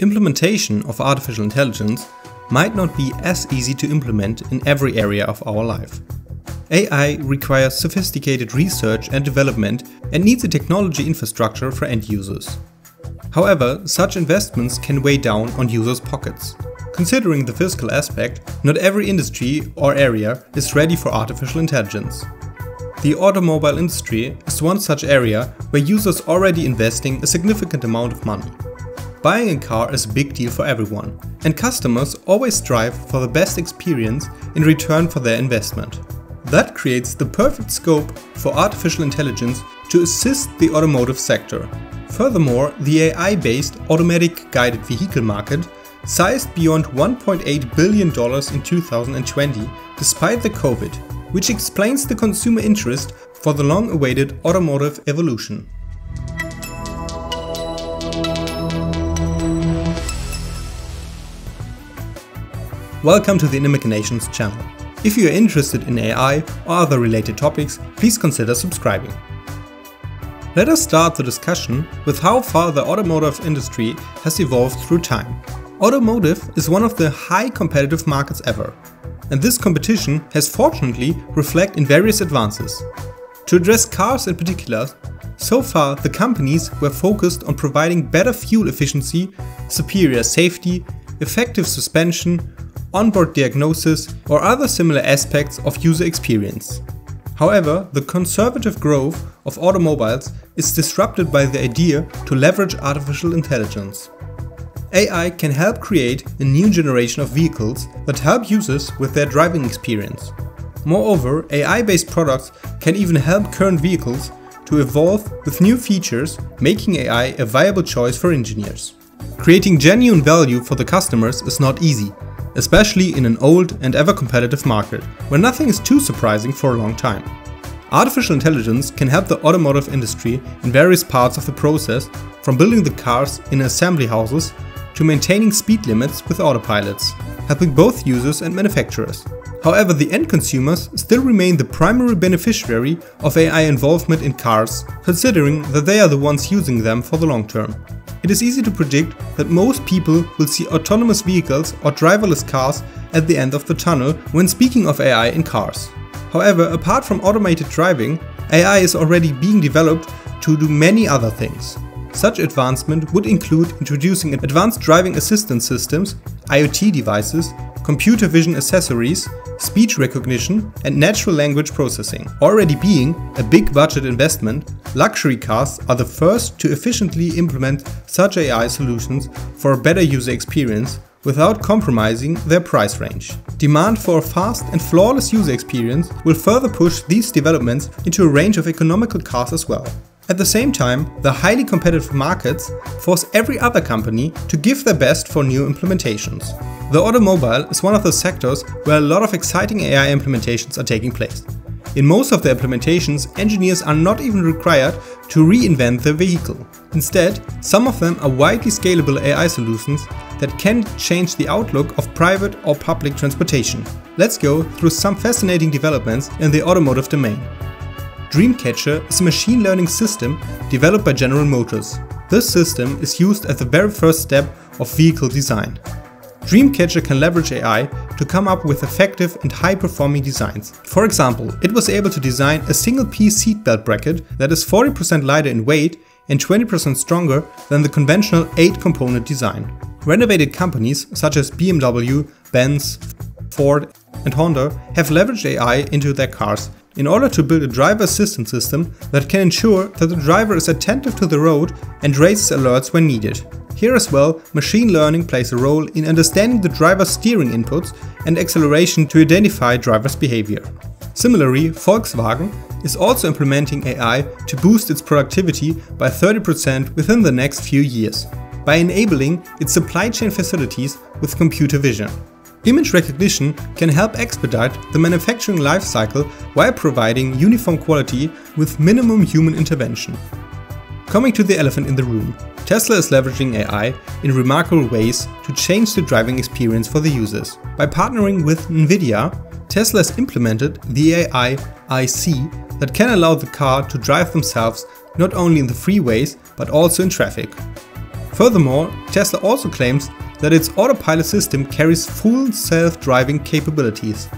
Implementation of artificial intelligence might not be as easy to implement in every area of our life. AI requires sophisticated research and development and needs a technology infrastructure for end users. However, such investments can weigh down on users' pockets. Considering the fiscal aspect, not every industry or area is ready for artificial intelligence. The automobile industry is one such area where users are already investing a significant amount of money. Buying a car is a big deal for everyone, and customers always strive for the best experience in return for their investment. That creates the perfect scope for artificial intelligence to assist the automotive sector. Furthermore, the AI-based automatic guided vehicle market sized beyond $1.8 billion in 2020 despite the COVID, which explains the consumer interest for the long-awaited automotive evolution. Welcome to the Inner Machinations channel. If you are interested in AI or other related topics, please consider subscribing. Let us start the discussion with how far the automotive industry has evolved through time. Automotive is one of the high competitive markets ever, and this competition has fortunately reflected in various advances. To address cars in particular, so far the companies were focused on providing better fuel efficiency, superior safety, effective suspension, onboard diagnosis, or other similar aspects of user experience. However, the conservative growth of automobiles is disrupted by the idea to leverage artificial intelligence. AI can help create a new generation of vehicles that help users with their driving experience. Moreover, AI-based products can even help current vehicles to evolve with new features, making AI a viable choice for engineers. Creating genuine value for the customers is not easy, especially in an old and ever competitive market, where nothing is too surprising for a long time. Artificial intelligence can help the automotive industry in various parts of the process, from building the cars in assembly houses to maintaining speed limits with autopilots, helping both users and manufacturers. However, the end consumers still remain the primary beneficiary of AI involvement in cars, considering that they are the ones using them for the long term. It is easy to predict that most people will see autonomous vehicles or driverless cars at the end of the tunnel when speaking of AI in cars. However, apart from automated driving, AI is already being developed to do many other things. Such advancement would include introducing advanced driving assistance systems, IoT devices, computer vision accessories, speech recognition, and natural language processing. Already being a big budget investment, luxury cars are the first to efficiently implement such AI solutions for a better user experience without compromising their price range. Demand for a fast and flawless user experience will further push these developments into a range of economical cars as well. At the same time, the highly competitive markets force every other company to give their best for new implementations. The automobile is one of the sectors where a lot of exciting AI implementations are taking place. In most of the implementations, engineers are not even required to reinvent the vehicle. Instead, some of them are widely scalable AI solutions that can change the outlook of private or public transportation. Let's go through some fascinating developments in the automotive domain. Dreamcatcher is a machine learning system developed by General Motors. This system is used at the very first step of vehicle design. Dreamcatcher can leverage AI to come up with effective and high-performing designs. For example, it was able to design a single-piece seatbelt bracket that is 40% lighter in weight and 20% stronger than the conventional 8-component design. Renovated companies such as BMW, Benz, Ford and Honda have leveraged AI into their cars in order to build a driver assistance system that can ensure that the driver is attentive to the road and raises alerts when needed. Here as well, machine learning plays a role in understanding the driver's steering inputs and acceleration to identify driver's behavior. Similarly, Volkswagen is also implementing AI to boost its productivity by 30% within the next few years, by enabling its supply chain facilities with computer vision. Image recognition can help expedite the manufacturing lifecycle while providing uniform quality with minimum human intervention. Coming to the elephant in the room, Tesla is leveraging AI in remarkable ways to change the driving experience for the users. By partnering with Nvidia, Tesla has implemented the AI IC that can allow the car to drive themselves not only in the freeways but also in traffic. Furthermore, Tesla also claims that its autopilot system carries full self-driving capabilities.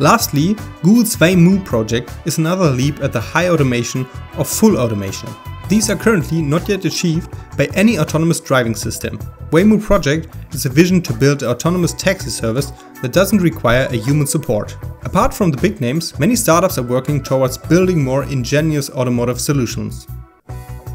Lastly, Google's Waymo project is another leap at the high automation of full automation. These are currently not yet achieved by any autonomous driving system. Waymo project is a vision to build an autonomous taxi service that doesn't require a human support. Apart from the big names, many startups are working towards building more ingenious automotive solutions.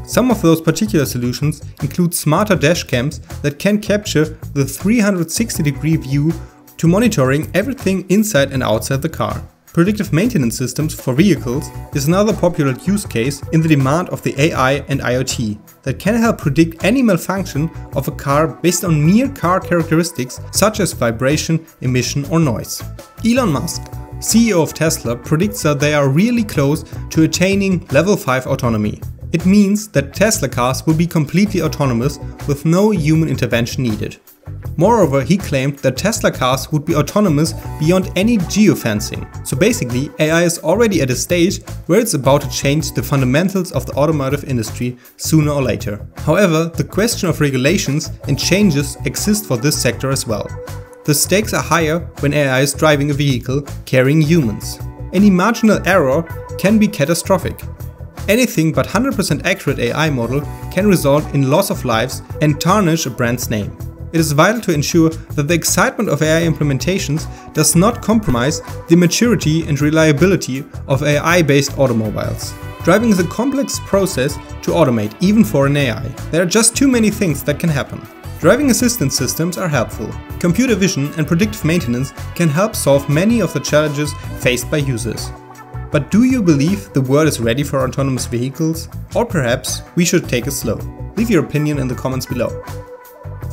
Some of those particular solutions include smarter dash cams that can capture the 360 degree view to monitoring everything inside and outside the car. Predictive maintenance systems for vehicles is another popular use case in the demand of the AI and IoT that can help predict any malfunction of a car based on mere car characteristics such as vibration, emission or noise. Elon Musk, CEO of Tesla, predicts that they are really close to attaining level 5 autonomy. It means that Tesla cars will be completely autonomous with no human intervention needed. Moreover, he claimed that Tesla cars would be autonomous beyond any geofencing. So basically, AI is already at a stage where it's about to change the fundamentals of the automotive industry sooner or later. However, the question of regulations and changes exist for this sector as well. The stakes are higher when AI is driving a vehicle carrying humans. Any marginal error can be catastrophic. Anything but 100% accurate AI model can result in loss of lives and tarnish a brand's name. It is vital to ensure that the excitement of AI implementations does not compromise the maturity and reliability of AI-based automobiles. Driving is a complex process to automate, even for an AI. There are just too many things that can happen. Driving assistance systems are helpful. Computer vision and predictive maintenance can help solve many of the challenges faced by users. But do you believe the world is ready for autonomous vehicles? Or perhaps we should take it slow? Leave your opinion in the comments below.